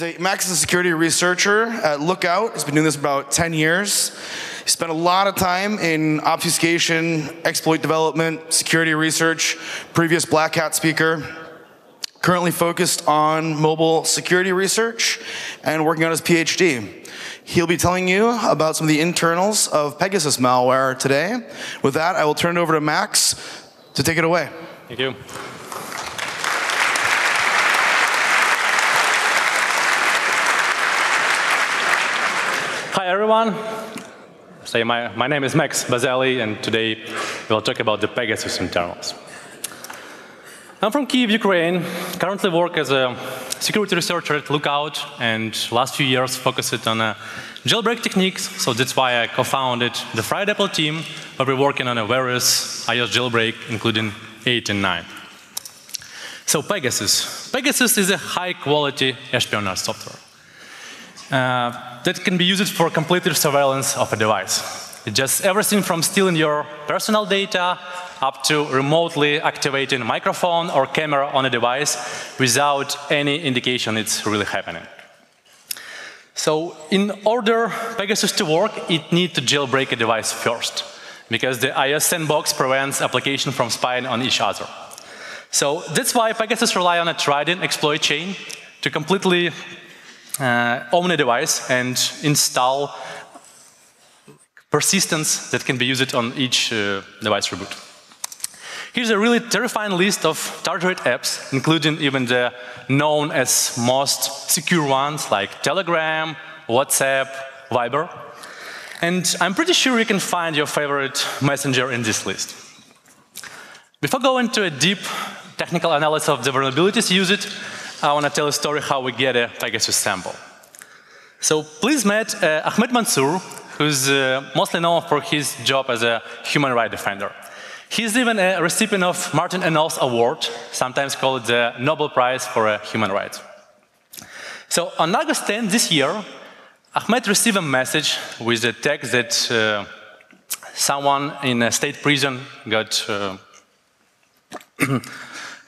He's a Max is a security researcher at Lookout. He's been doing this for about 10 years. He spent a lot of time in obfuscation, exploit development, security research, previous Black Hat speaker. Currently focused on mobile security research and working on his PhD. He'll be telling you about some of the internals of Pegasus malware today. With that, I will turn it over to Max to take it away. Thank you. Hi, everyone. So my, my name is Max Bazaliy, and today we'll talk about the Pegasus internals. I'm from Kiev, Ukraine, currently work as a security researcher at Lookout, and last few years focused on uh, jailbreak techniques, so that's why I co-founded the Fried Apple team, where we're working on a various iOS jailbreak, including 8 and 9. So Pegasus. Pegasus is a high-quality espionage software uh, that can be used for complete surveillance of a device. It's just everything from stealing your personal data up to remotely activating a microphone or camera on a device without any indication it's really happening. So in order Pegasus to work, it needs to jailbreak a device first, because the iOS sandbox prevents application from spying on each other. So that's why Pegasus rely on a Trident exploit chain to completely own a device and install persistence that can be used on each uh, device reboot. Here's a really terrifying list of targeted apps, including even the known as most secure ones like Telegram, WhatsApp, Viber. And I'm pretty sure you can find your favorite messenger in this list. Before going into a deep technical analysis of the vulnerabilities used, I want to tell a story how we get a Pegasus sample. So please meet uh, Ahmed Mansoor, who's uh, mostly known for his job as a human rights defender. He's even a recipient of Martin Ennals Award, sometimes called the Nobel Prize for uh, Human Rights. So on August 10 this year, Ahmed received a message with the text that uh, someone in a state prison got uh,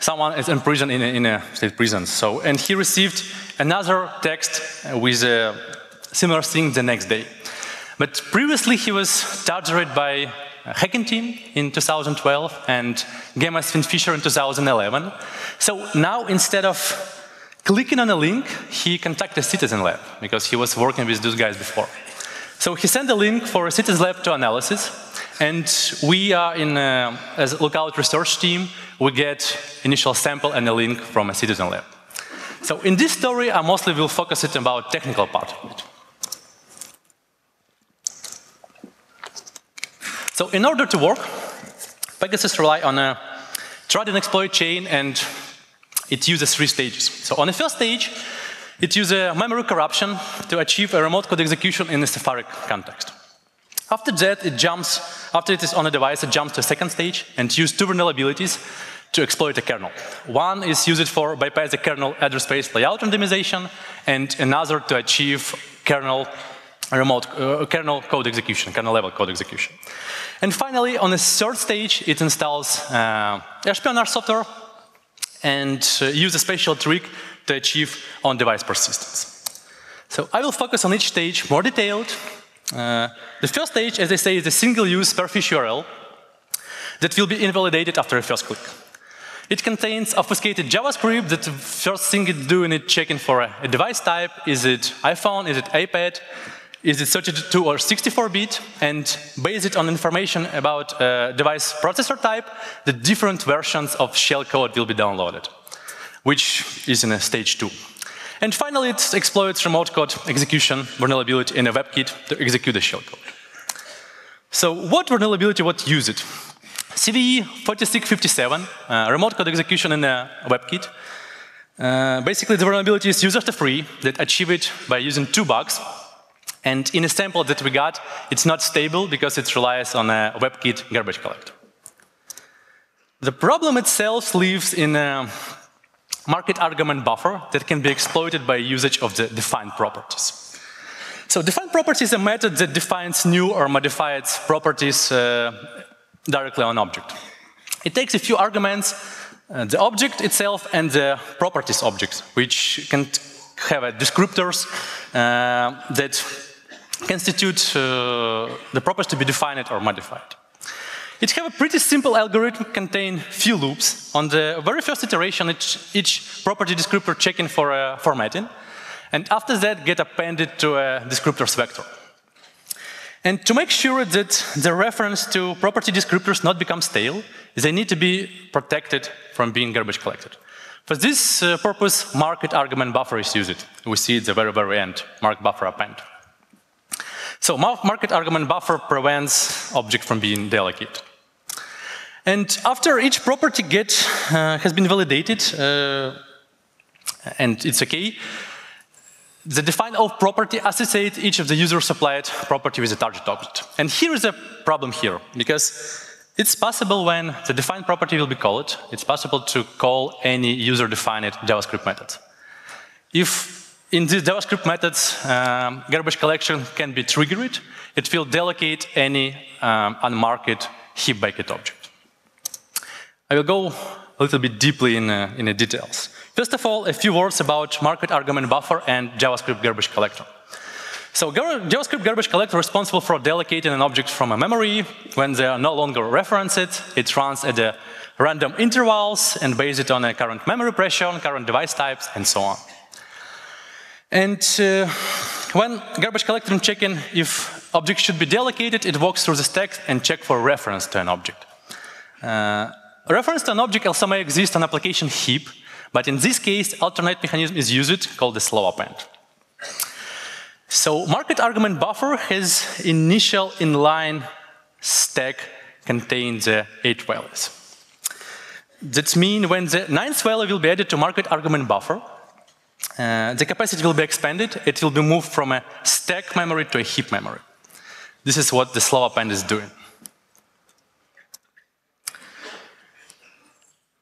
someone is imprisoned in a, in a, state prison. So, and he received another text with a similar thing the next day. But previously he was targeted by hacking team in 2012 and Gemma Fisher in 2011. So now instead of clicking on a link, he contacted Citizen Lab because he was working with those guys before. So he sent a link for Citizen Lab to analysis, and we are in, a, as a Lookout research team, we get initial sample and a link from a Citizen Lab. So in this story, I mostly will focus it about technical part of it. So in order to work, Pegasus rely on a Trident exploit chain and it uses three stages. So on the first stage, it uses memory corruption to achieve a remote code execution in a Safari context. After that, it jumps, after it is on a device, it jumps to a second stage and uses two vulnerabilities to exploit a kernel. One is used for bypass the kernel address space layout randomization, and another to achieve kernel remote uh, kernel code execution, kernel level code execution. And finally, on the third stage, it installs uh, software and uh, use a special trick to achieve on-device persistence. So I will focus on each stage more detailed. Uh, the first stage, as I say, is a single-use perfish URL that will be invalidated after a first click. It contains obfuscated JavaScript that the first thing it's doing is checking for a, a device type. Is it iPhone? Is it iPad? Is it 32 or 64-bit? And based on information about uh, device processor type, the different versions of shellcode will be downloaded, which is in a stage two. And finally, it exploits remote code execution vulnerability in a WebKit to execute the shellcode. So what vulnerability, what use it? CVE 4657, uh, remote code execution in a WebKit. Uh, basically, the vulnerability is user-free that achieve it by using two bugs. And in a sample that we got, it's not stable because it relies on a WebKit garbage collector. The problem itself lives in a MarkedArgumentBuffer that can be exploited by usage of the defined properties. So defined properties is a method that defines new or modified properties uh, directly on object. It takes a few arguments, uh, the object itself and the properties object, which can have a descriptors uh, that constitute uh, the properties to be defined or modified. It have a pretty simple algorithm contain few loops. On the very first iteration, each, each property descriptor checking for formatting, and after that get appended to a descriptors vector. And to make sure that the reference to property descriptors not become stale, they need to be protected from being garbage collected. For this uh, purpose, MarkedArgumentBuffer is used. We see at the very, very end, mark buffer append. So MarkedArgumentBuffer prevents object from being deallocated. And after each property get uh, has been validated, uh, and it's okay, the define of property associate each of the user supplied property with a target object. And here is a problem here, because it's possible when the defined property will be called, it's possible to call any user-defined JavaScript method. If in these JavaScript methods um, garbage collection can be triggered, it will deallocate any um, unmarked heap bucket object. I will go a little bit deeply in, uh, in the details. First of all, a few words about MarkedArgumentBuffer and JavaScript garbage collector. So JavaScript garbage collector responsible for deallocating an object from a memory. When they are no longer referenced, it runs at the random intervals and based it on a current memory pressure, current device types, and so on. And uh, when garbage collector checking if object should be deallocated, it walks through the stack and check for reference to an object. Uh, reference to an object also may exist on application heap, but in this case, alternate mechanism is used called the slow append. So MarkedArgumentBuffer has initial inline stack contains uh, eight values. That means when the ninth value will be added to MarkedArgumentBuffer, uh, the capacity will be expanded. It will be moved from a stack memory to a heap memory. This is what the slow append is doing.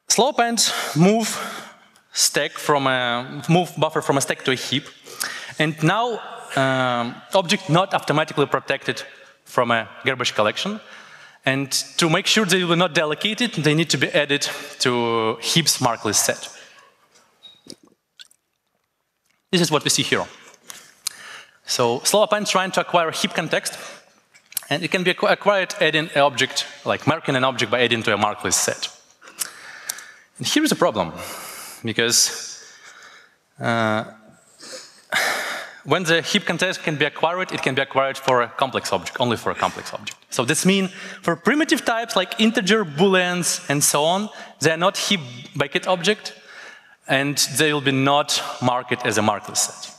Slow append move stack from a move buffer from a stack to a heap, and now um, object not automatically protected from a garbage collection. And to make sure they will not deallocated, they need to be added to heaps marklist set. This is what we see here. So slow append trying to acquire heap context, and it can be acquired adding an object, like marking an object by adding to a marklist set. And here is a problem because uh, when the heap context can be acquired, it can be acquired for a complex object, only for a complex object. So this means for primitive types like integer, booleans, and so on, they are not heap bucket object, and they will be not marked as a marklist set.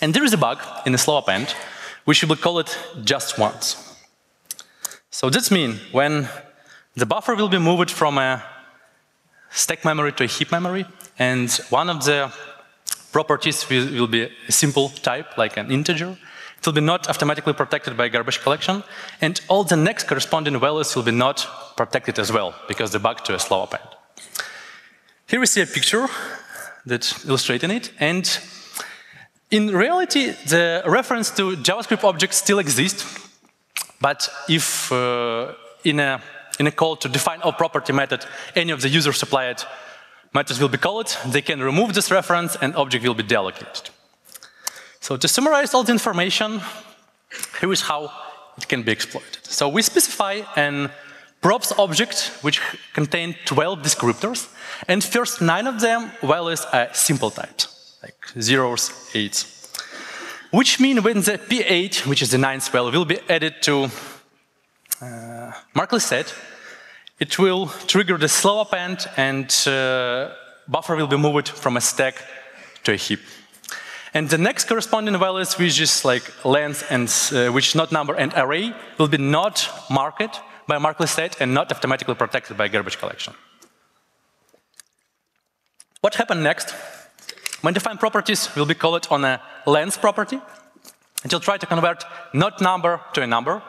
And there is a bug in the slow append, which we will call it just once. So this means when the buffer will be moved from a stack memory to a heap memory, and one of the properties will, will, be a simple type, like an integer. It will be not automatically protected by garbage collection, and all the next corresponding values will be not protected as well, because they bug to a slow append. Here we see a picture that illustrating it, and in reality, the reference to JavaScript objects still exists, but if uh, in a in a call to define a property method, any of the user supplied methods will be called, they can remove this reference and object will be deallocated. So to summarize all the information, here is how it can be exploited. So we specify an props object which contain 12 descriptors, and first nine of them values are simple types, like zeros, eights. Which mean when the P8, which is the ninth value, will be added to uh, marklist set, it will trigger the slow append and uh, buffer will be moved from a stack to a heap. And the next corresponding values, which is like length and uh, which not number and array, will be not marked by marklist set and not automatically protected by garbage collection. What happened next? When defined properties will be called on a length property, it will try to convert not number to a number,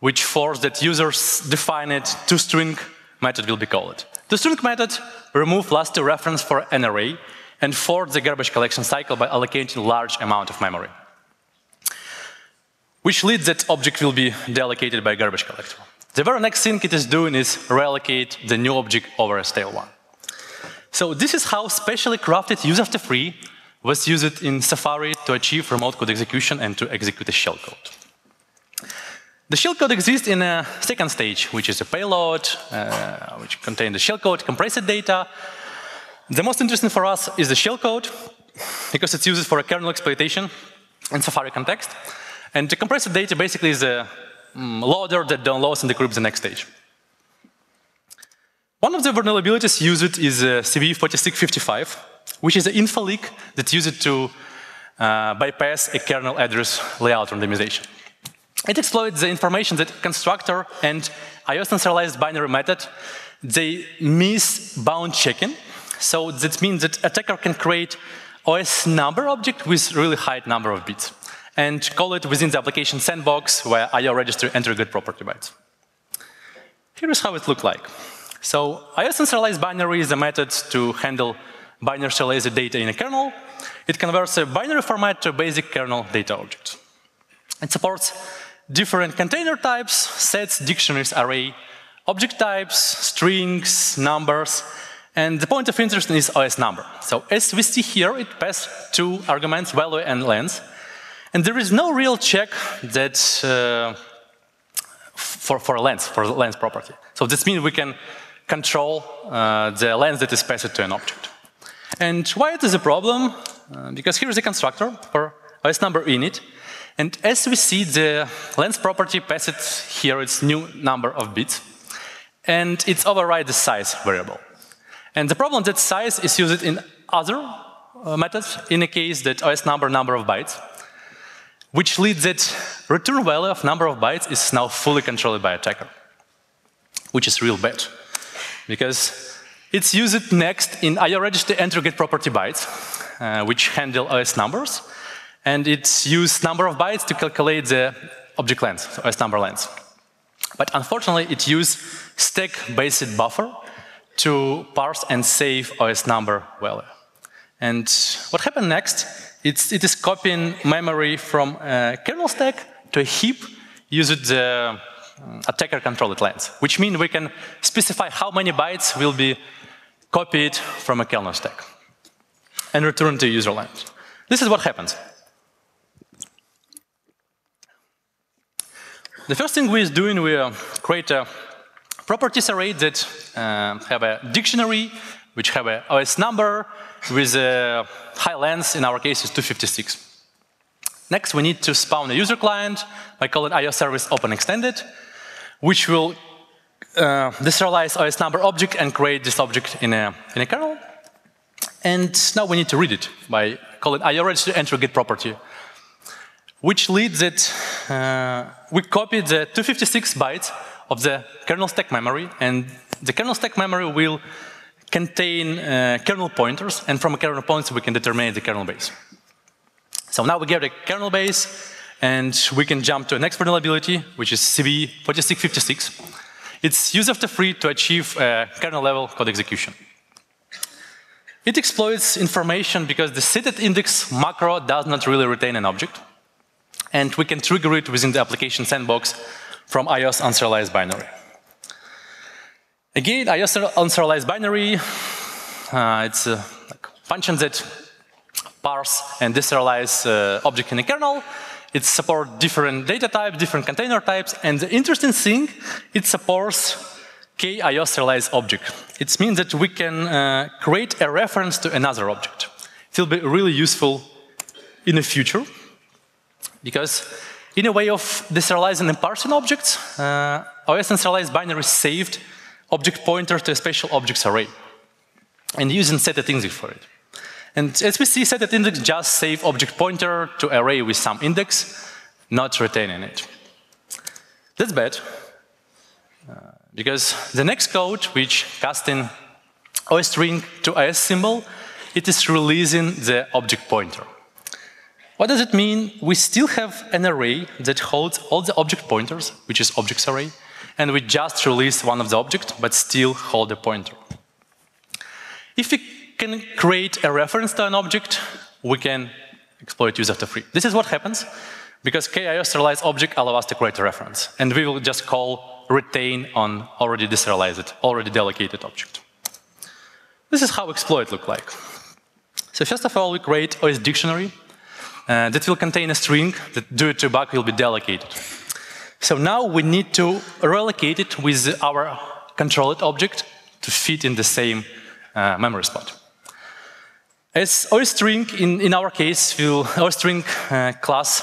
which force that users define it to string method will be called. The string method remove last two reference for an array and force the garbage collection cycle by allocating large amount of memory. Which leads that object will be deallocated by garbage collector. The very next thing it is doing is reallocate the new object over a stale one. So this is how specially crafted use after free was used in Safari to achieve remote code execution and to execute a shellcode. The shellcode exists in a second stage, which is a payload, uh, which contains the shellcode, compressed data. The most interesting for us is the shellcode, because it's used for a kernel exploitation in Safari context. And the compressed data basically is a um, loader that downloads and decrypts the next stage. One of the vulnerabilities used is uh, CV4655, which is an info leak that's used to uh, bypass a kernel address layout randomization. It exploits the information that constructor and iOS serialized binary method, they miss bound checking. So that means that attacker can create OS number object with really high number of bits and call it within the application sandbox where IORegistryEntryGetPropertyBytes. Here is how it looked like. So iOS serialized binary is a method to handle binary serialized data in a kernel. It converts a binary format to a basic kernel data object. It supports different container types, sets, dictionaries, array, object types, strings, numbers, and the point of interest is OS number. So as we see here, it passes two arguments, value and length. And there is no real check that uh, for, for length, for the length property. So this means we can control uh, the length that is passed to an object. And why it is a problem? Uh, because here is a constructor for OS number init. And as we see, the length property passes here its new number of bits. And it's override the size variable. And the problem that size is used in other uh, methods in a case that OS number number of bytes, which leads that return value of number of bytes is now fully controlled by attacker, which is real bad. Because it's used next in IORegistryEntryGetPropertyBytes, uh, which handle OS numbers, and it used number of bytes to calculate the object length, OS number length. But unfortunately, it uses stack-based buffer to parse and save OS number value. And what happened next, it's, it is copying memory from a kernel stack to a heap using the um, attacker controlled length, which means we can specify how many bytes will be copied from a kernel stack and return to user length. This is what happens. The first thing we're doing, we uh, create a properties array that uh, have a dictionary, which have a OS number with a high length, in our case is 256. Next, we need to spawn a user client by calling IO service open extended, which will uh, deserialize OS number object and create this object in a, in a kernel. And now we need to read it by calling IORegistryEntryGetProperty, which leads it, uh, we copy the 256 bytes of the kernel stack memory, and the kernel stack memory will contain uh, kernel pointers, and from kernel pointer we can determine the kernel base. So now we get a kernel base, and we can jump to the next vulnerability, which is CV4656. It's use after free to achieve uh, kernel level code execution. It exploits information because the setIndex macro does not really retain an object, and we can trigger it within the application sandbox from iOS unserialized binary. Again, iOS unserialized binary, uh, it's a function that parse and deserialize uh, object in the kernel. It supports different data types, different container types, and the interesting thing, it supports kOSSerializeObject. It means that we can uh, create a reference to another object. It will be really useful in the future because in a way of deserializing and parsing objects, uh, OS serialized binary saved object pointer to a special objects array and using set index for it. And as we see, set index just save object pointer to array with some index, not retaining it. That's bad, uh, because the next code, which casting OS string to OS symbol, it is releasing the object pointer. What does it mean? We still have an array that holds all the object pointers, which is objects array, and we just release one of the object, but still hold a pointer. If we can create a reference to an object, we can exploit use after free. This is what happens because kOSSerializeObject allows us to create a reference, and we will just call retain on already deserialized, already deallocated object. This is how exploit look like. So first of all, we create OS dictionary uh, that will contain a string that due to bug will be deallocated. So now we need to relocate it with our controlled object to fit in the same uh, memory spot. As OSString, in, in our case, will OSString uh, class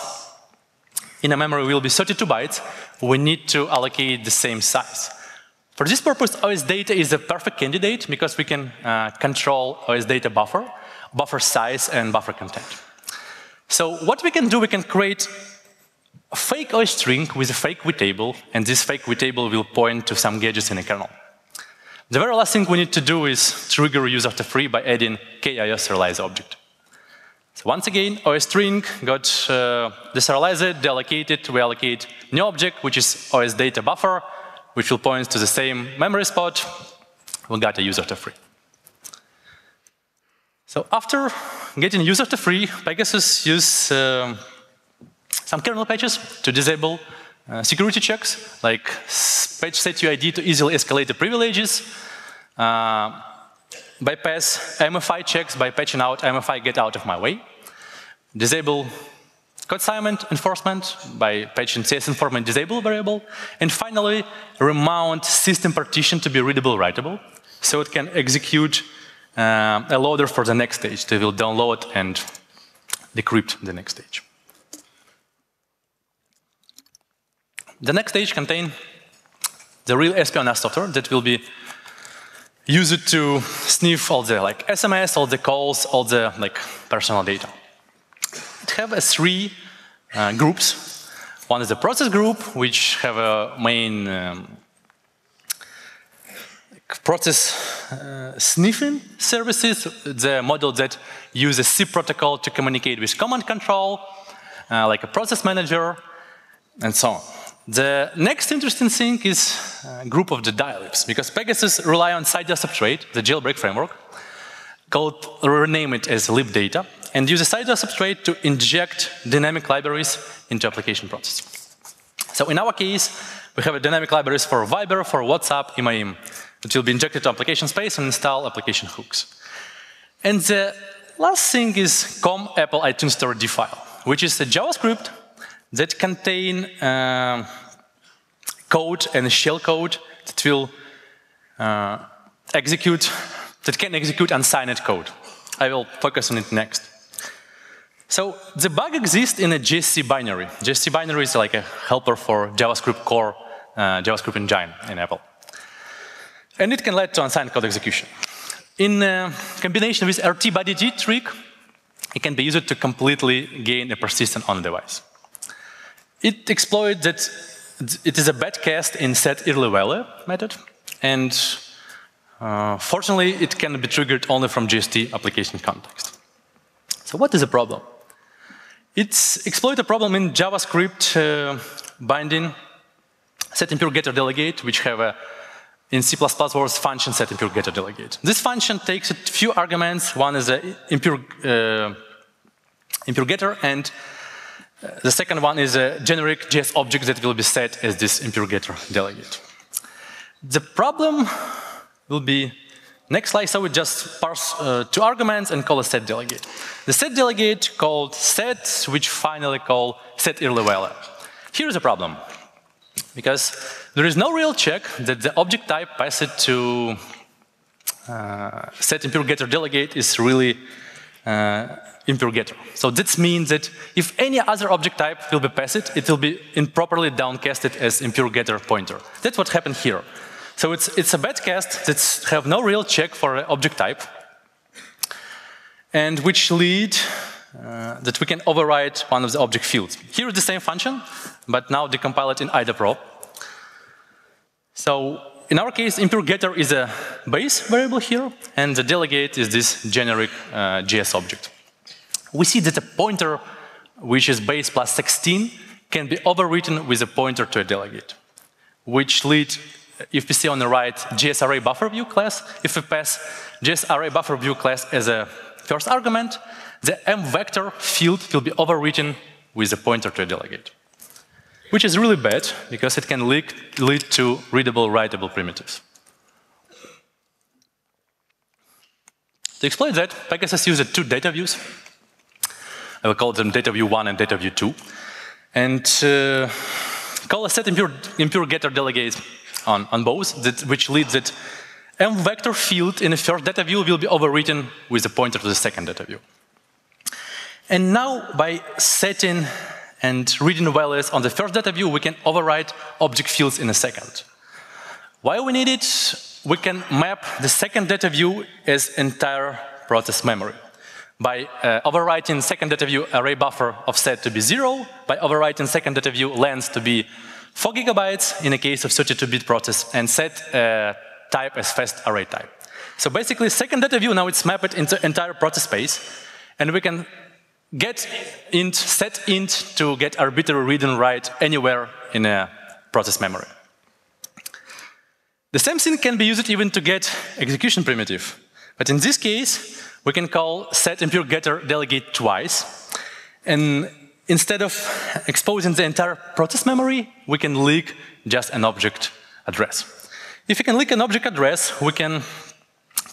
in a memory will be 32 bytes, we need to allocate the same size. For this purpose, OS data is a perfect candidate because we can uh, control OS data buffer, buffer size, and buffer content. So what we can do, we can create a fake OS string with a fake table, and this fake table will point to some gadgets in the kernel. The very last thing we need to do is trigger use after free by adding kOSSerializeObject. So once again, OS string got uh, deserialized, deallocated, we allocate new object, which is OS data buffer, which will point to the same memory spot. We got a use after free. So after getting use to free, Pegasus use um, some kernel patches to disable uh, security checks, like patch set UID to easily escalate the privileges, uh, bypass AMFI checks by patching out AMFI get out of my way, disable code assignment enforcement by patching CS enforcement disable variable, and finally remount system partition to be readable writable, so it can execute uh, a loader for the next stage They will download and decrypt the next stage. The next stage contain the real espionage software that will be used to sniff all the like SMS, all the calls, all the like personal data. It have a three uh, groups. One is the process group, which have a main um, process uh, sniffing services, the model that uses C protocol to communicate with command control, uh, like a process manager, and so on. The next interesting thing is a group of the dylibs, because Pegasus rely on Cydia substrate, the jailbreak framework, called rename it as libdata, and use a Cydia substrate to inject dynamic libraries into application process. So in our case, we have a dynamic libraries for Viber, for WhatsApp, IMAIM, that will be injected to application space and install application hooks. And the last thing is com apple iTunes store D file, which is a JavaScript that contain uh, code and shell code that will uh, execute, that can execute unsigned code. I will focus on it next. So the bug exists in a JSC binary. JSC binary is like a helper for JavaScript core, uh, JavaScript engine in Apple. And it can lead to unsigned code execution. In uh, combination with RT-BuddyD trick, it can be used to completely gain a persistent on the device. It exploits that it is a bad cast in set early value method, and uh, fortunately, it can be triggered only from JST application context. So what is the problem? It's exploit a problem in JavaScript uh, binding set impure getter delegate, which have a in C++ was function set impure getter delegate. This function takes a few arguments. One is an impure, uh, impure getter, and the second one is a generic JS object that will be set as this impure getter delegate. The problem will be next slide, so we just parse uh, two arguments and call a set delegate. The set delegate called set, which finally call set early value. Here's the problem, because there is no real check that the object type passed to uh, set impure getter delegate is really uh, impure getter. So this means that if any other object type will be passed, it will be improperly downcasted as impure getter pointer. That's what happened here. So it's, it's a bad cast that have no real check for object type, and which lead uh, that we can override one of the object fields. Here is the same function, but now decompile it in IDA Pro. So in our case, impure getter is a base variable here, and the delegate is this generic uh, JS object. We see that a pointer, which is base plus 16, can be overwritten with a pointer to a delegate, which lead, if we see on the right, JS array buffer view class, if we pass JS array buffer view class as a first argument, the m vector field will be overwritten with a pointer to a delegate which is really bad because it can lead, lead to readable, writable primitives. To exploit that, Pegasus uses two data views. I will call them data view 1 and data view 2. And uh, call a set impure, impure getter delegate on, on both, that, which leads that m vector field in the first data view will be overwritten with a pointer to the second data view. And now, by setting and reading values on the first data view, we can override object fields in a second. Why we need it? We can map the second data view as entire process memory. By uh, overwriting second data view array buffer of set to be zero, by overwriting second data view length to be four gigabytes in a case of 32-bit process, and set uh, type as fast array type. So basically, second data view now it's mapped into entire process space, and we can get int, set int to get arbitrary read and write anywhere in a process memory. The same thing can be used even to get execution primitive. But in this case, we can call set impure getter delegate twice. And instead of exposing the entire process memory, we can leak just an object address. If we can leak an object address, we can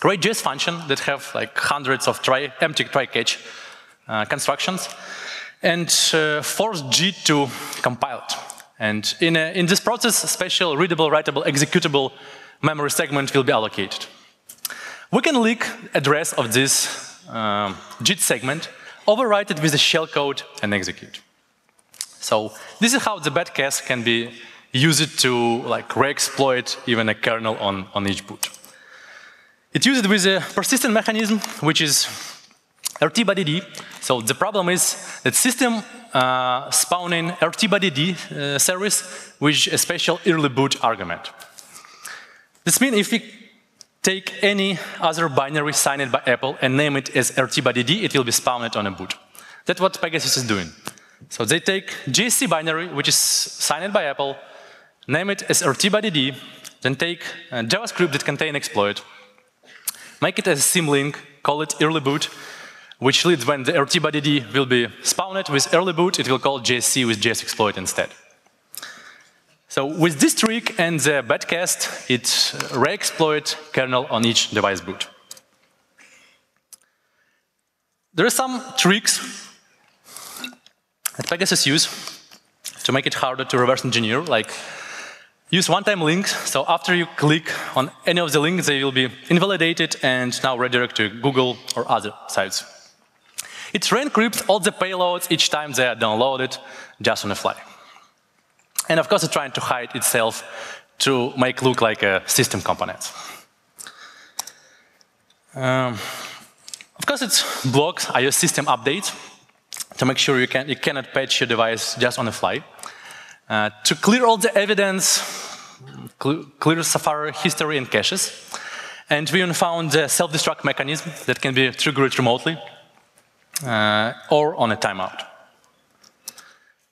create JS function that have like hundreds of try, empty try-catch uh, constructions and uh, force G to compile it. And in, a, in this process, a special readable, writable, executable memory segment will be allocated. We can leak address of this um, JIT segment, overwrite it with the shellcode, and execute. So this is how the bad case can be used to like re-exploit even a kernel on, on each boot. It used with a persistent mechanism, which is RTBuddyD. So the problem is that system uh, spawning RTBuddyD uh, service with a special early boot argument. This means if we take any other binary signed by Apple and name it as RTBuddyD, it will be spawned on a boot. That's what Pegasus is doing. So they take JSC binary, which is signed by Apple, name it as RTBuddyD, then take JavaScript that contain exploit, make it as a symlink, call it early boot, which leads when the RTBuddyD will be spawned with early boot, it will call JSC with JS exploit instead. So with this trick and the badcast, it uh, re-exploit kernel on each device boot. There are some tricks that Pegasus use to make it harder to reverse engineer, like use one-time links. So after you click on any of the links, they will be invalidated and now redirect to Google or other sites. It re-encrypts all the payloads each time they are downloaded just on the fly. And of course, it's trying to hide itself to make look like a system component. Um, of course, it blocks iOS system updates to make sure you, can, you cannot patch your device just on the fly. Uh, to clear all the evidence, cl clear Safari history and caches. And we even found a self-destruct mechanism that can be triggered remotely uh, or on a timeout.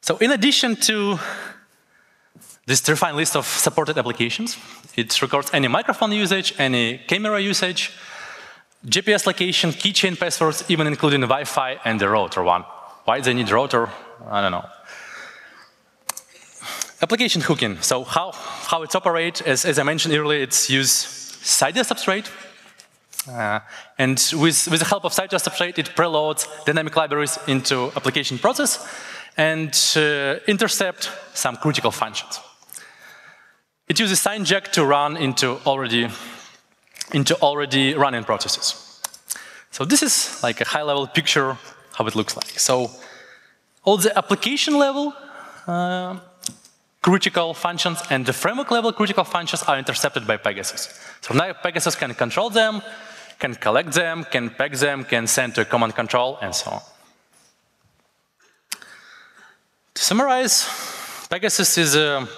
So in addition to this terrifying list of supported applications, it records any microphone usage, any camera usage, GPS location, keychain passwords, even including Wi-Fi and the router one. Why they need router? I don't know. Application hooking. So how, how it operates, as, as I mentioned earlier, it's use Cydia substrate. Uh, and with, with the help of substrate, it preloads dynamic libraries into application process and uh, intercept some critical functions. It uses Cynject to run into already, into already running processes. So this is like a high-level picture how it looks like. So all the application level uh, critical functions and the framework level critical functions are intercepted by Pegasus. So now Pegasus can control them, can collect them, can pack them, can send to a command control, and so on. To summarize, Pegasus is a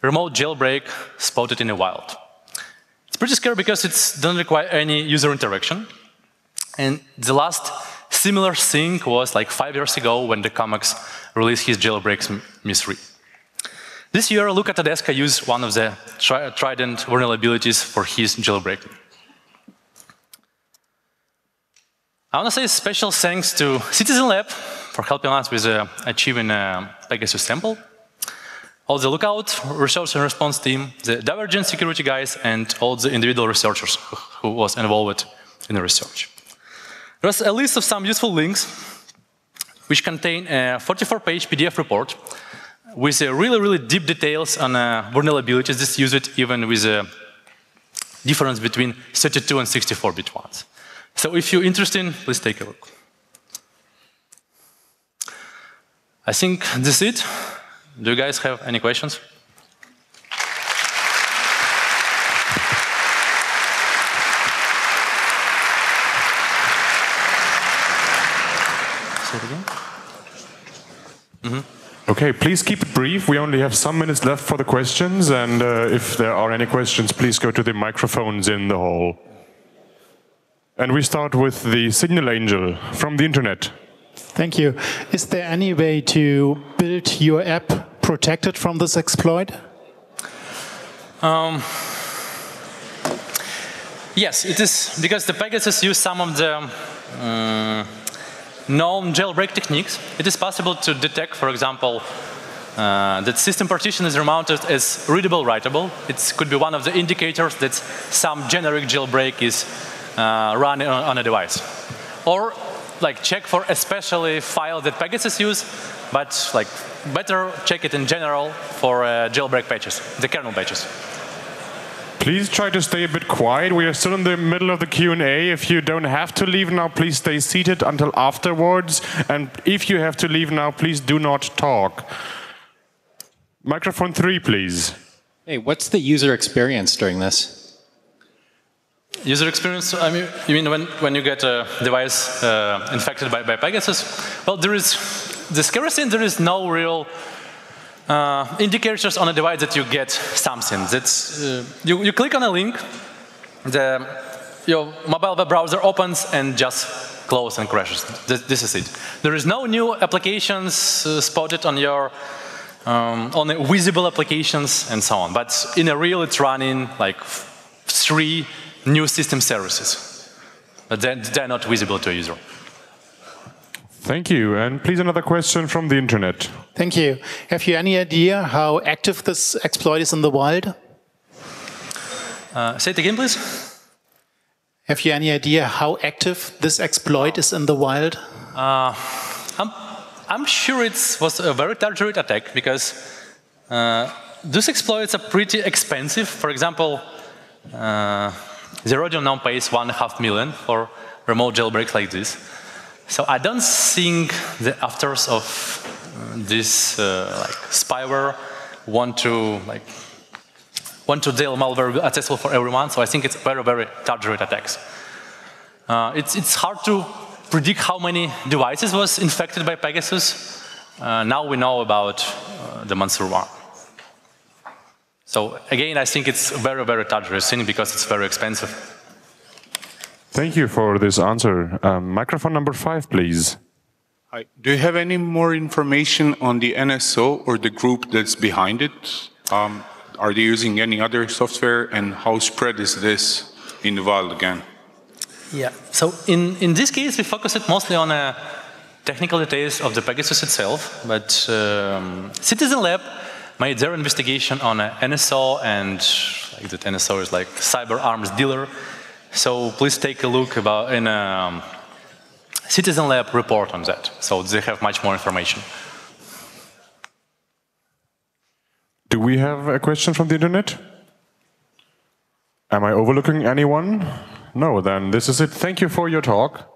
remote jailbreak spotted in the wild. It's pretty scary because it doesn't require any user interaction. And the last similar thing was like five years ago when the Comex released his jailbreak MIS3. This year, Luca Todesco used one of the tri Trident vulnerabilities for his jailbreaking. I want to say special thanks to Citizen Lab for helping us with uh, achieving a Pegasus sample, all the Lookout research and response team, the Divergent security guys, and all the individual researchers who was involved in the research. There's a list of some useful links which contain a 44-page PDF report with uh, really, really deep details on uh, vulnerabilities. Just use it even with a difference between 32 and 64-bit ones. So if you're interested, please take a look. I think this is it. Do you guys have any questions? Again. Okay, please keep it brief. We only have some minutes left for the questions, and uh, if there are any questions, please go to the microphones in the hall. And we start with the Signal Angel from the internet. Thank you. Is there any way to build your app protected from this exploit? Yes, it is because the Pegasus use some of the um, known jailbreak techniques. It is possible to detect, for example, uh, that system partition is remounted as readable writable. It could be one of the indicators that some generic jailbreak is uh, running on, on a device. Or like check for especially file that Pegasus use, but like better check it in general for uh, jailbreak patches, the kernel patches. Please try to stay a bit quiet. We are still in the middle of the Q&A. If you don't have to leave now, please stay seated until afterwards. And if you have to leave now, please do not talk. Microphone three, please. Hey, what's the user experience during this? User experience, I mean, you mean when, when you get a device uh, infected by, by Pegasus? Well, there is, the scary thing, there is no real uh, indicators on a device that you get something. That's, uh, you, you click on a link, the, your mobile web browser opens and just closes and crashes. This, this is it. There is no new applications uh, spotted on your um, on visible applications and so on. But in a real, it's running like three new system services. But they're, they're not visible to a user. Thank you. And please another question from the internet. Thank you. Have you any idea how active this exploit is in the wild? Uh, say it again, please. Have you any idea how active this exploit is in the wild? Uh, I'm, I'm sure it was a very targeted attack because uh, these exploits are pretty expensive. For example, uh, Zerodium now pays one and a half million for remote jailbreaks like this. So I don't think the authors of uh, this uh, like spyware want to like want to deal malware accessible for everyone. So I think it's very very targeted attacks. Uh, it's it's hard to predict how many devices was infected by Pegasus. Uh, now we know about uh, the Mansoor one. So again, I think it's very, very targeted thing because it's very expensive. Thank you for this answer. Um, microphone number five, please. Hi. Do you have any more information on the NSO or the group that's behind it? Um, are they using any other software and how spread is this in the wild again? Yeah. So in, in this case, we focus it mostly on uh, technical details of the Pegasus itself, but um, Citizen Lab made their investigation on uh, NSO and like that NSO is like cyber arms dealer. So please take a look about in a um, Citizen Lab report on that. So they have much more information. Do we have a question from the internet? Am I overlooking anyone? No, then this is it. Thank you for your talk.